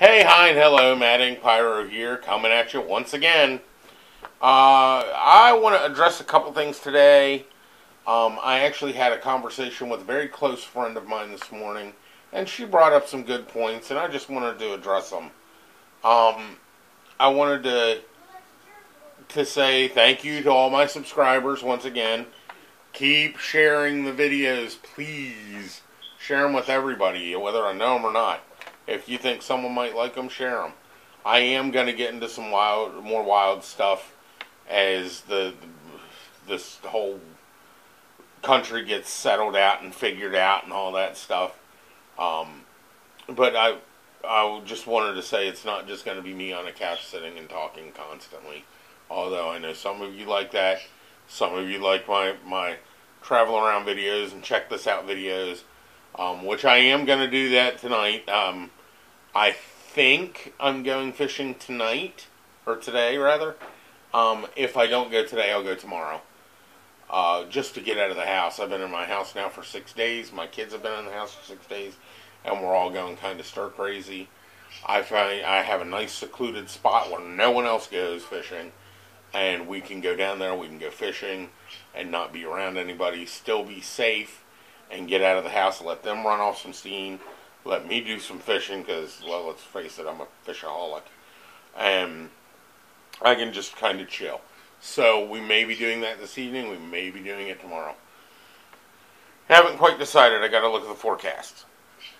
Hey, hi, and hello, Mad Pyro here, coming at you once again. Uh, I want to address a couple things today. Um, I actually had a conversation with a very close friend of mine this morning, and she brought up some good points, and I just wanted to address them. Um, I wanted to to say thank you to all my subscribers once again. Keep sharing the videos, please. Share them with everybody, whether I know them or not. If you think someone might like them, share them. I am going to get into some wild, more wild stuff as the this whole country gets settled out and figured out and all that stuff. Um, but I, I just wanted to say it's not just going to be me on a couch sitting and talking constantly. Although I know some of you like that, some of you like my my travel around videos and check this out videos, um, which I am going to do that tonight. Um, I think I'm going fishing tonight or today rather. Um, if I don't go today, I'll go tomorrow. Uh, just to get out of the house. I've been in my house now for six days. My kids have been in the house for six days, and we're all going kind of stir crazy. I find I have a nice secluded spot where no one else goes fishing, and we can go down there. We can go fishing, and not be around anybody. Still be safe, and get out of the house. Let them run off some steam. Let me do some fishing because, well, let's face it, I'm a fishaholic, and I can just kind of chill. So we may be doing that this evening. We may be doing it tomorrow. Haven't quite decided. I got to look at the forecast.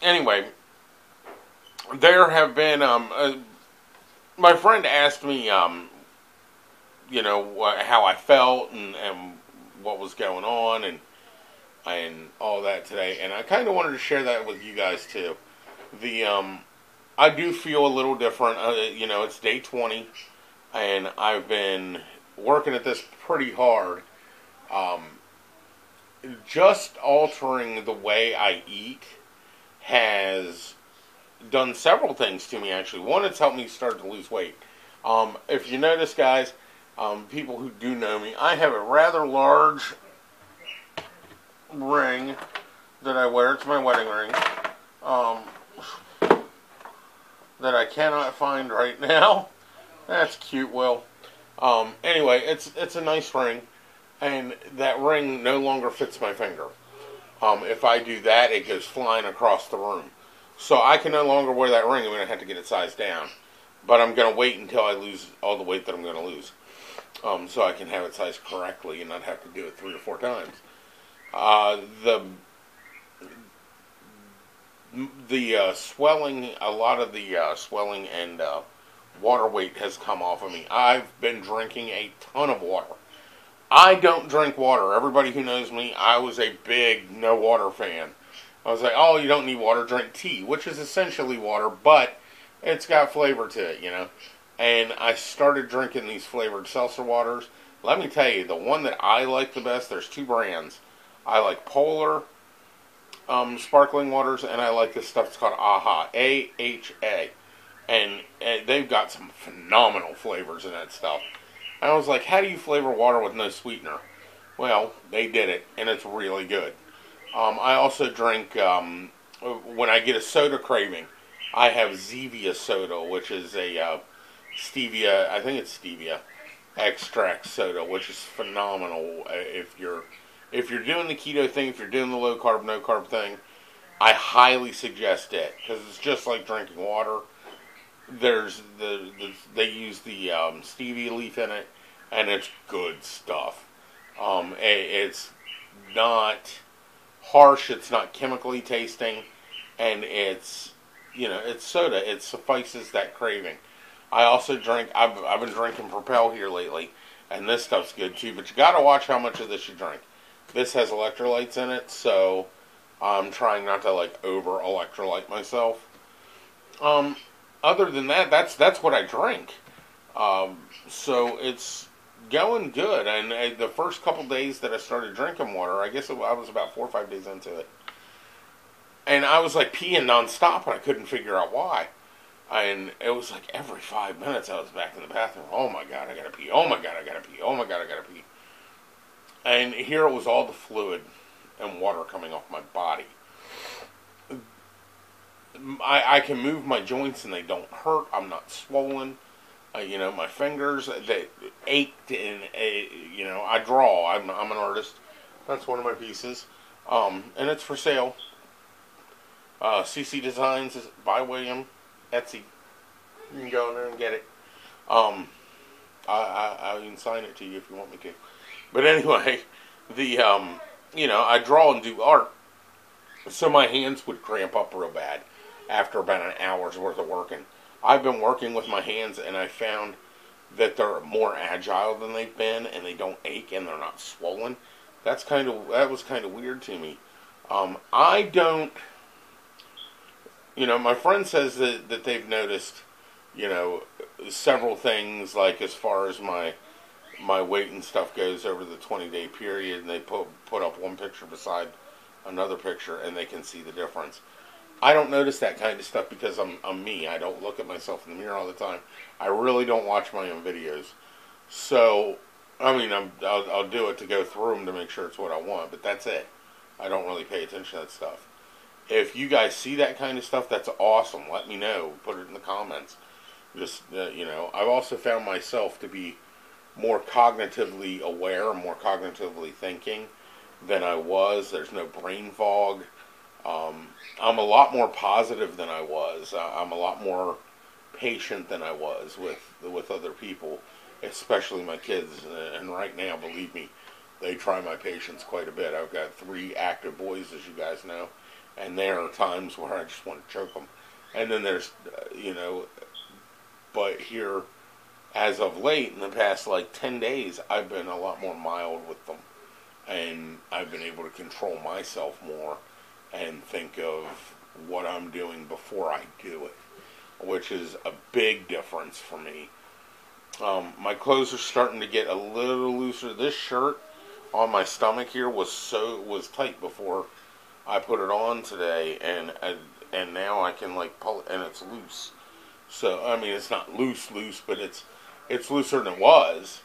Anyway, there have been. Um, uh, my friend asked me, um, you know, how I felt and, and what was going on and and all that today, and I kind of wanted to share that with you guys too. The um, I do feel a little different. Uh, you know, it's day twenty, and I've been working at this pretty hard. Um, just altering the way I eat has done several things to me. Actually, one, it's helped me start to lose weight. Um, if you notice, guys, um, people who do know me, I have a rather large ring that I wear. It's my wedding ring. Um, that I cannot find right now. That's cute, Will. Um, anyway, it's it's a nice ring, and that ring no longer fits my finger. Um, if I do that, it goes flying across the room. So I can no longer wear that ring. I'm going to have to get it sized down. But I'm going to wait until I lose all the weight that I'm going to lose, um, so I can have it sized correctly and not have to do it three or four times. Uh, the the uh, swelling, a lot of the uh, swelling and uh, water weight has come off of me. I've been drinking a ton of water. I don't drink water. Everybody who knows me, I was a big no water fan. I was like, oh, you don't need water, drink tea, which is essentially water, but it's got flavor to it, you know. And I started drinking these flavored seltzer waters. Let me tell you, the one that I like the best, there's two brands. I like Polar um, sparkling waters, and I like this stuff. It's called AHA, A H A, and, they've got some phenomenal flavors in that stuff. And I was like, how do you flavor water with no sweetener? Well, they did it, and it's really good. Um, I also drink um, when I get a soda craving. I have Zevia soda, which is a uh, stevia. I think it's stevia extract soda, which is phenomenal uh, if you're if you're doing the keto thing, if you're doing the low carb, no carb thing, I highly suggest it because it's just like drinking water. There's the, the they use the um, stevia leaf in it, and it's good stuff. Um, it, it's not harsh. It's not chemically tasting, and it's you know it's soda. It suffices that craving. I also drink. I've I've been drinking Propel here lately, and this stuff's good too. But you got to watch how much of this you drink. This has electrolytes in it, so I'm trying not to like over electrolyte myself. Um, other than that, that's that's what I drink. Um, so it's going good. And uh, the first couple days that I started drinking water, I guess it, I was about four or five days into it, and I was like peeing nonstop, and I couldn't figure out why. And it was like every five minutes I was back in the bathroom. Oh my god, I gotta pee. Oh my god, I gotta pee. Oh my god, I gotta pee. And here it was all the fluid and water coming off my body. I, I can move my joints and they don't hurt. I'm not swollen. Uh, you know, my fingers they ached and uh, you know I draw. I'm I'm an artist. That's one of my pieces, um, and it's for sale. Uh, CC Designs by William Etsy. You can go in there and get it. Um, I, I I can sign it to you if you want me to. But anyway, the um, you know I draw and do art, so my hands would cramp up real bad after about an hour's worth of working. I've been working with my hands and I found that they're more agile than they've been and they don't ache and they're not swollen. That's kind of that was kind of weird to me. Um, I don't. You know, my friend says that that they've noticed, you know, several things like as far as my my weight and stuff goes over the 20 day period and they put put up one picture beside another picture and they can see the difference. I don't notice that kind of stuff because I'm I'm me. I don't look at myself in the mirror all the time. I really don't watch my own videos. So, I mean, I'm I'll, I'll do it to go through them to make sure it's what I want, but that's it. I don't really pay attention to that stuff. If you guys see that kind of stuff, that's awesome. Let me know. Put it in the comments. Just uh, you know, I've also found myself to be more cognitively aware, more cognitively thinking than I was. There's no brain fog. Um, I'm a lot more positive than I was. I'm a lot more patient than I was with with other people, especially my kids. And right now, believe me, they try my patience quite a bit. I've got three active boys, as you guys know, and there are times where I just want to choke them. And then there's, uh, you know, but here, as of late, in the past like 10 days, I've been a lot more mild with them. And I've been able to control myself more and think of what I'm doing before I do it, which is a big difference for me. Um, my clothes are starting to get a little looser. This shirt on my stomach here was so was tight before I put it on today, and and now I can like pull it, and it's loose. So I mean, it's not loose, loose, but it's it's looser than it was,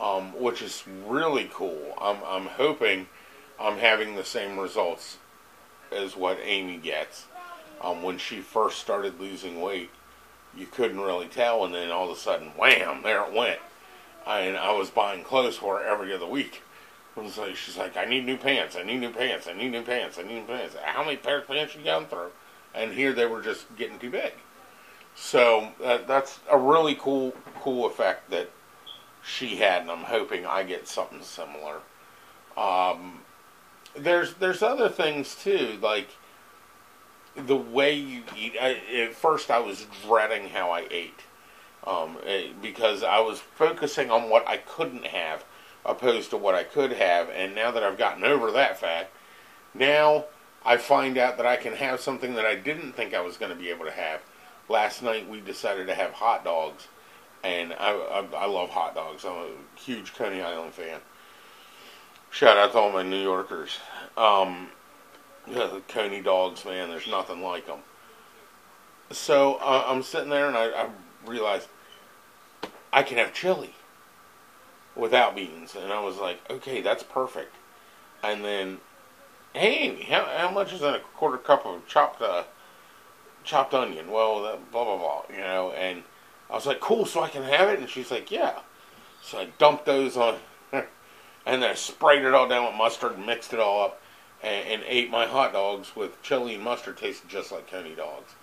um, which is really cool. I'm I'm hoping I'm having the same results as what Amy gets. Um, when she first started losing weight, you couldn't really tell, and then all of a sudden, wham, there it went. I, and I was buying clothes for her every other week. Was like, she's like, I need new pants, I need new pants, I need new pants, I need new pants. How many pairs of pants you gone through? And here they were just getting too big. So uh, that's a really cool, cool effect that she had, and I'm hoping I get something similar. Um, there's there's other things too, like the way you eat. I, at first, I was dreading how I ate um, eh, because I was focusing on what I couldn't have opposed to what I could have, and now that I've gotten over that fact, now I find out that I can have something that I didn't think I was going to be able to have. Last night we decided to have hot dogs, and I, I, I love hot dogs. I'm a huge Coney Island fan. Shout out to all my New Yorkers. Um, Coney dogs, man, there's nothing like them. So uh, I'm sitting there and I, I realized I can have chili without beans. And I was like, okay, that's perfect. And then, hey, how, how much is in a quarter cup of chopped uh, chopped onion? Well, that, blah, blah, blah, you know. And I was like, cool, so I can have it? And she's like, yeah. So I dumped those on and then I sprayed it all down with mustard and mixed it all up and, and ate my hot dogs with chili and mustard tasted just like Coney dogs.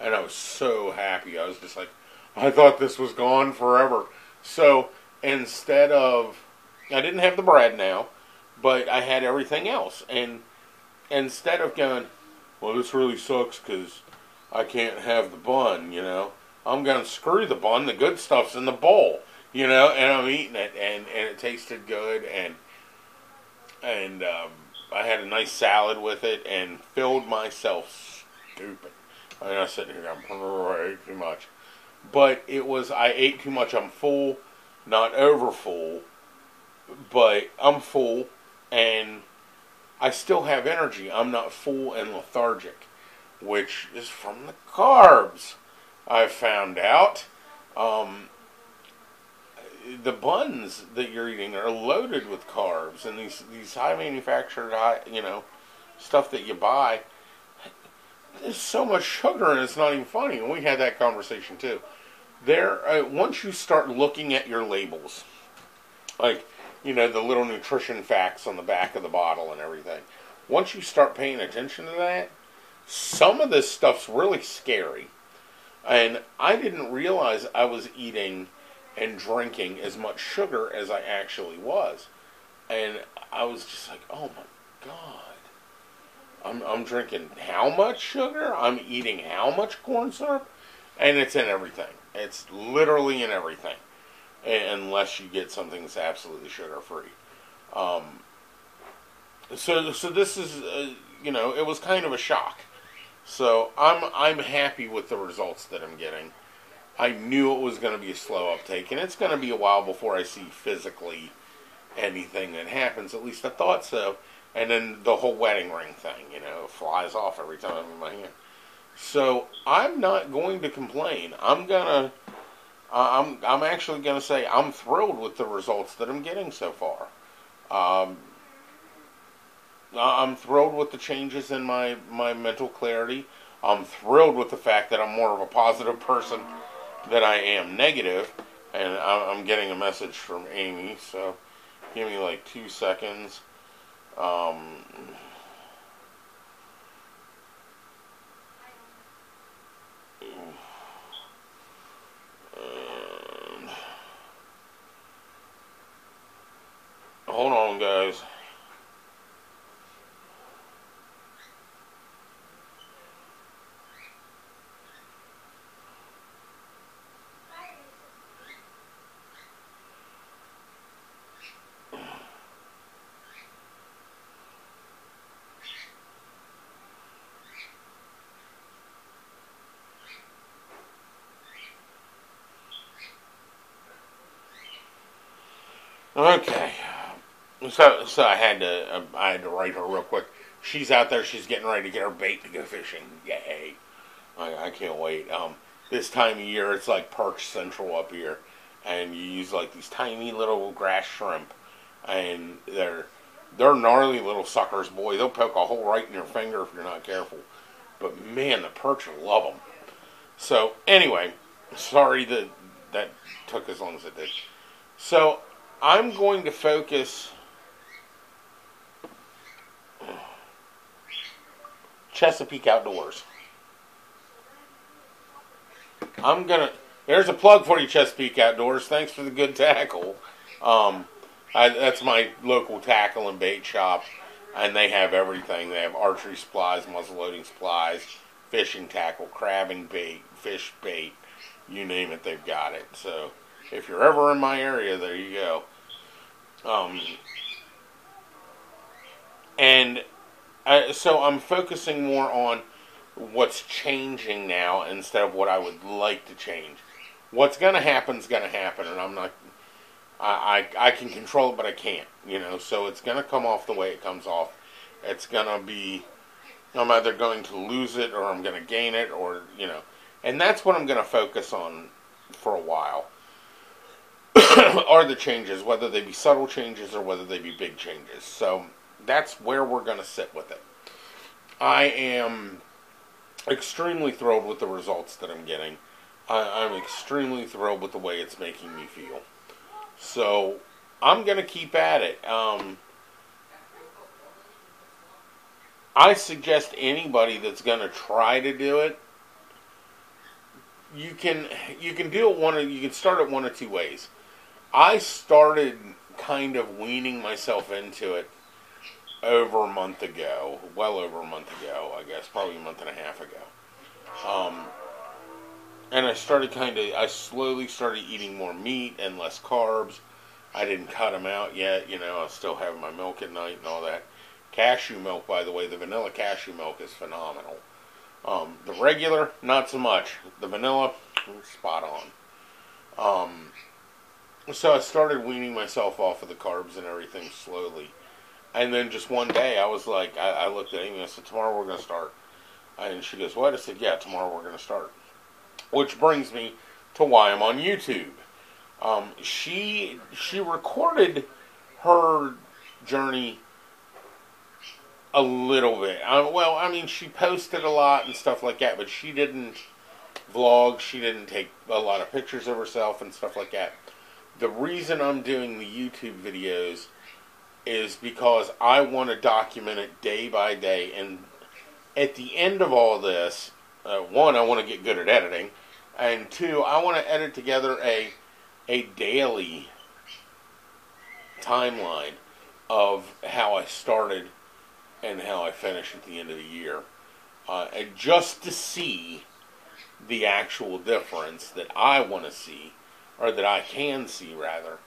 And I was so happy. I was just like, I thought this was gone forever. So instead of, I didn't have the bread now, but I had everything else. And instead of going, well, this really sucks because I can't have the bun, you know, I'm going to screw the bun. The good stuff's in the bowl you know, and I'm eating it, and, and it tasted good, and and um, I had a nice salad with it, and filled myself stupid. I mean, I sitting here, I'm ate too much, but it was I ate too much. I'm full, not over full, but I'm full, and I still have energy. I'm not full and lethargic, which is from the carbs. I found out. Um, the buns that you're eating are loaded with carbs and these these high manufactured high you know stuff that you buy there's so much sugar and it's not even funny. And we had that conversation too. There, uh, once you start looking at your labels, like you know the little nutrition facts on the back of the bottle and everything, once you start paying attention to that, some of this stuff's really scary. And I didn't realize I was eating and drinking as much sugar as I actually was. And I was just like, oh my God. I'm, I'm drinking how much sugar? I'm eating how much corn syrup? And it's in everything. It's literally in everything. Unless you get something that's absolutely sugar free. Um, so, so this is, uh, you know, it was kind of a shock. So I'm I'm happy with the results that I'm getting. I knew it was going to be a slow uptake, and it's going to be a while before I see physically anything that happens. At least I thought so. And then the whole wedding ring thing, you know, flies off every time I'm in my hand. So I'm not going to complain. I'm gonna. I'm I'm actually gonna say I'm thrilled with the results that I'm getting so far. Um, I'm thrilled with the changes in my, my mental clarity. I'm thrilled with the fact that I'm more of a positive person than I am negative, and I'm getting a message from Amy. So, give me like two seconds. Um, hold on, guys. Okay. So, so I had to, uh, I had to write her real quick. She's out there. She's getting ready to get her bait to go fishing. Yay! I, I can't wait. Um, this time of year, it's like perch central up here, and you use like these tiny little grass shrimp, and they're they're gnarly little suckers, boy. They'll poke a hole right in your finger if you're not careful. But man, the perch love them. So anyway, sorry that that took as long as it did. So I'm going to focus Chesapeake Outdoors. I'm gonna. There's a plug for you, Chesapeake Outdoors. Thanks for the good tackle. Um, I, that's my local tackle and bait shop, and they have everything. They have archery supplies, muzzle loading supplies, fishing tackle, crabbing bait, fish bait, you name it, they've got it. So if you're ever in my area, there you go. Um, and I, so I'm focusing more on what's changing now instead of what I would like to change. What's going to happen is going to happen, and I'm not. I, I I can control it, but I can't. You know, so it's going to come off the way it comes off. It's going to be. I'm either going to lose it or I'm going to gain it, or you know, and that's what I'm going to focus on for a while. are the changes, whether they be subtle changes or whether they be big changes. So that's where we're going to sit with it. I am extremely thrilled with the results that I'm getting. I, am extremely thrilled with the way it's making me feel. So I'm going to keep at it. Um, I suggest anybody that's going to try to do it you can you can do it one of you can start it one of two ways. I started kind of weaning myself into it over a month ago, well over a month ago, I guess, probably a month and a half ago. Um, and I started kind of, I slowly started eating more meat and less carbs. I didn't cut them out yet, you know, I still have my milk at night and all that. Cashew milk, by the way, the vanilla cashew milk is phenomenal. Um, the regular, not so much. The vanilla, spot on. Um, so I started weaning myself off of the carbs and everything slowly. And then just one day, I was like, I, I looked at Amy and I said, Tomorrow we're going to start. And she goes, What? I said, Yeah, tomorrow we're going to start. Which brings me to why I'm on YouTube. Um, she she recorded her journey A little bit. Well, I mean, she posted a lot and stuff like that, but she didn't vlog. She didn't take a lot of pictures of herself and stuff like that. The reason I'm doing the YouTube videos is because I want to document it day by day. And at the end of all this, uh, one, I want to get good at editing, and two, I want to edit together a a daily timeline of how I started and how I finish at the end of the year, uh, and just to see the actual difference that I want to see, or that I can see rather,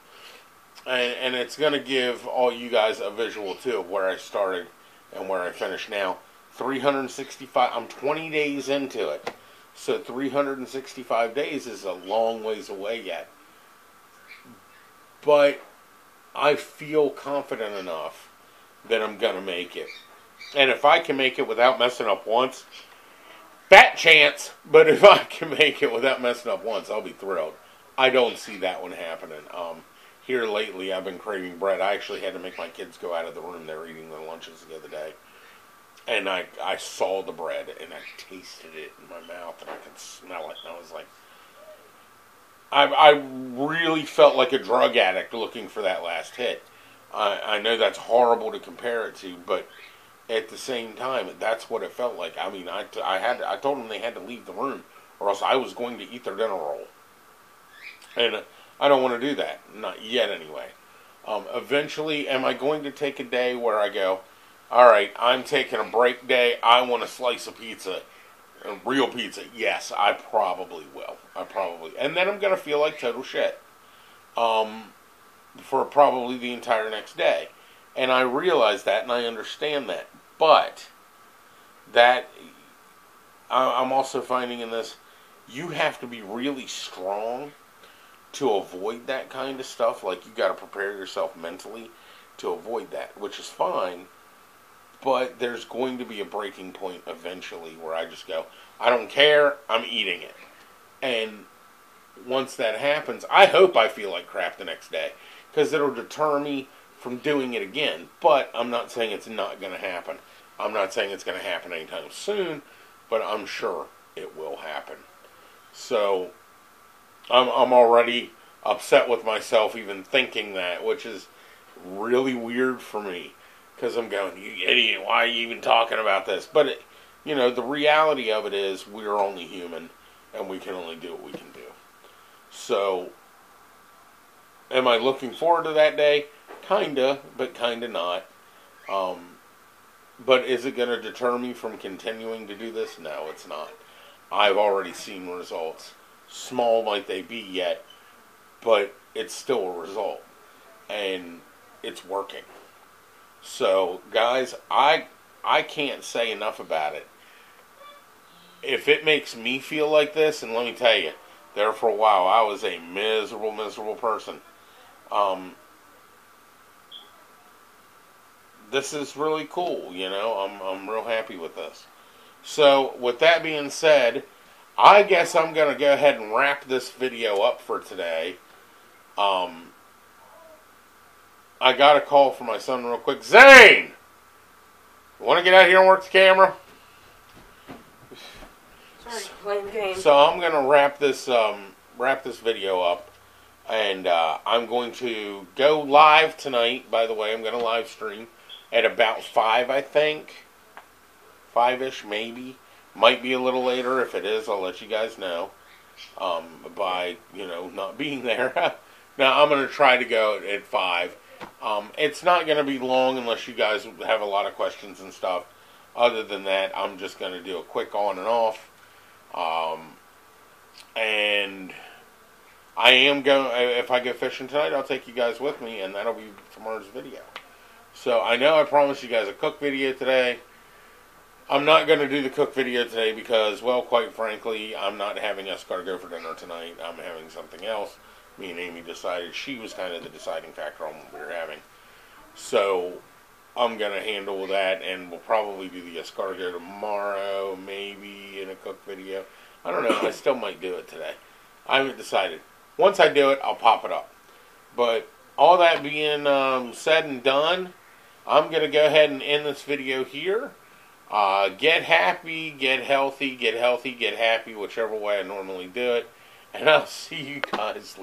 and, and it's going to give all you guys a visual too of where I started and where I finish now. 365. I'm 20 days into it, so 365 days is a long ways away yet. But I feel confident enough that I'm gonna make it. And if I can make it without messing up once, fat chance, but if I can make it without messing up once, I'll be thrilled. I don't see that one happening. Um, here lately, I've been craving bread. I actually had to make my kids go out of the room. They were eating their lunches the other day. And I, I saw the bread and I tasted it in my mouth and I could smell it. And I was like, I, I really felt like a drug addict looking for that last hit. I, I know that's horrible to compare it to, but at the same time, that's what it felt like. I mean, I, I had I told them they had to leave the room, or else I was going to eat their dinner roll, and I don't want to do that, not yet anyway. Um, eventually, am I going to take a day where I go, all right, I'm taking a break day. I want a slice of pizza, real pizza. Yes, I probably will. I probably, and then I'm gonna feel like total shit. Um, for probably the entire next day. And I realize that and I understand that. But that I'm also finding in this, you have to be really strong to avoid that kind of stuff. Like you got to prepare yourself mentally to avoid that, which is fine. But there's going to be a breaking point eventually where I just go, I don't care, I'm eating it. And once that happens, I hope I feel like crap the next day because it'll deter me from doing it again. But I'm not saying it's not going to happen. I'm not saying it's going to happen anytime soon, but I'm sure it will happen. So I'm, I'm already upset with myself even thinking that, which is really weird for me because I'm going, you idiot, why are you even talking about this? But, it, you know, the reality of it is we're only human and we can only do what we can do. So Am I looking forward to that day? Kinda, but kinda not. Um, but is it going to deter me from continuing to do this? No, it's not. I've already seen results. Small might they be yet, but it's still a result. And it's working. So, guys, I I can't say enough about it. If it makes me feel like this, and let me tell you, there for a while I was a miserable, miserable person. Um, this is really cool, you know. I'm I'm real happy with this. So, with that being said, I guess I'm going to go ahead and wrap this video up for today. Um, I got a call from my son real quick. Zane! Want to get out here and work the camera? Sorry, playing. So I'm going to wrap this um, wrap this video up and uh, I'm going to go live tonight. By the way, I'm going to live stream at about five, I think, five ish, maybe. Might be a little later. If it is, I'll let you guys know. Um, by you know not being there. now I'm to try to go at, five. Um, it's not to be long unless you guys have a lot of questions and stuff. Other than that, I'm just to do a quick on and off. Um, and I am going. If I go fishing tonight, I'll take you guys with me, and that'll be tomorrow's video. So I know I promised you guys a cook video today. I'm not going to do the cook video today because, well, quite frankly, I'm not having escargot for dinner tonight. I'm having something else. Me and Amy decided she was kind of the deciding factor on what we were having. So I'm going to handle that, and we'll probably do the escargot tomorrow, maybe in a cook video. I don't know. I still might do it today. I haven't decided. Once I do it, I'll pop it up. But all that being um, said and done, I'm going to go ahead and end this video here. Uh, get happy, get healthy, get healthy, get happy, whichever way I normally do it. And I'll see you guys